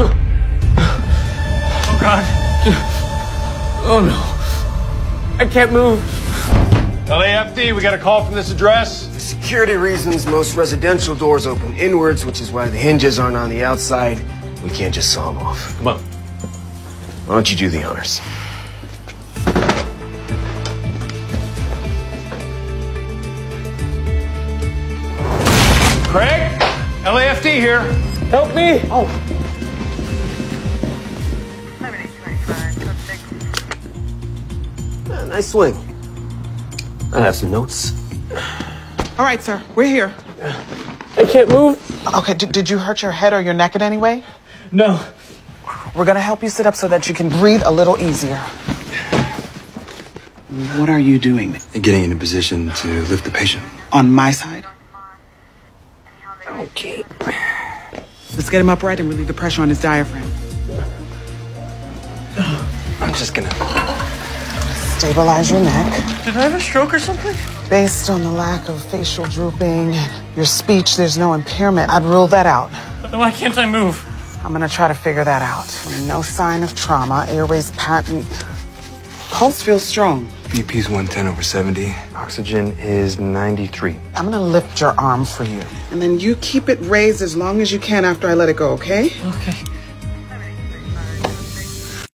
Oh, God. Oh, no. I can't move. LAFD, we got a call from this address. For security reasons, most residential doors open inwards, which is why the hinges aren't on the outside. We can't just saw them off. Come on. Why don't you do the honors? Craig? LAFD here. Help me. Oh. Nice swing. I have some notes. All right, sir, we're here. I can't move. Okay, did, did you hurt your head or your neck in any way? No. We're gonna help you sit up so that you can breathe a little easier. What are you doing? Getting in a position to lift the patient. On my side? Okay. Let's get him upright and relieve the pressure on his diaphragm. I'm just gonna. Stabilize your neck. Did I have a stroke or something? Based on the lack of facial drooping and your speech, there's no impairment. I'd rule that out. Then why can't I move? I'm gonna try to figure that out. No sign of trauma, airways patent. Pulse feels strong. BP's 110 over 70. Oxygen is 93. I'm gonna lift your arm for you. And then you keep it raised as long as you can after I let it go, okay? Okay.